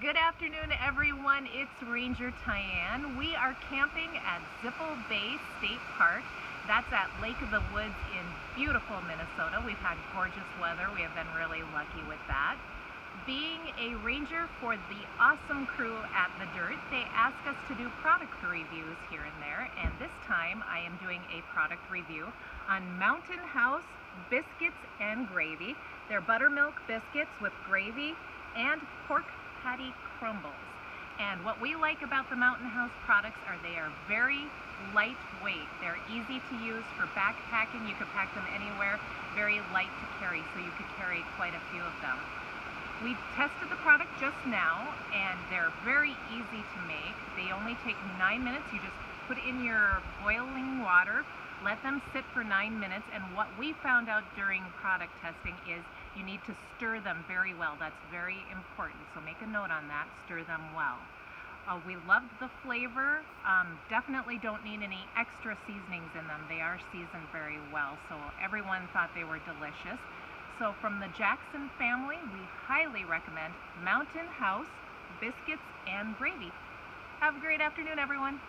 Good afternoon, everyone. It's Ranger Tyann. We are camping at Zippel Bay State Park. That's at Lake of the Woods in beautiful Minnesota. We've had gorgeous weather. We have been really lucky with that. Being a ranger for the awesome crew at The Dyrt, they ask us to do product reviews here and there. And this time I am doing a product review on Mountain House biscuits and gravy. They're buttermilk biscuits with gravy and pork patty crumbles. And what we like about the Mountain House products are they are very lightweight. They're easy to use for backpacking. You could pack them anywhere. Very light to carry, so you could carry quite a few of them. We tested the product just now, and they're very easy to make. They only take nine minutes. You just put in your boiling water, let them sit for nine minutes, and what we found out during product testing is you need to stir them very well. That's very important, so make a note on that, stir them well. Uh, we loved the flavor, um, definitely don't need any extra seasonings in them. They are seasoned very well, so everyone thought they were delicious. So from the Jackson family, we highly recommend Mountain House Biscuits and Gravy. Have a great afternoon, everyone.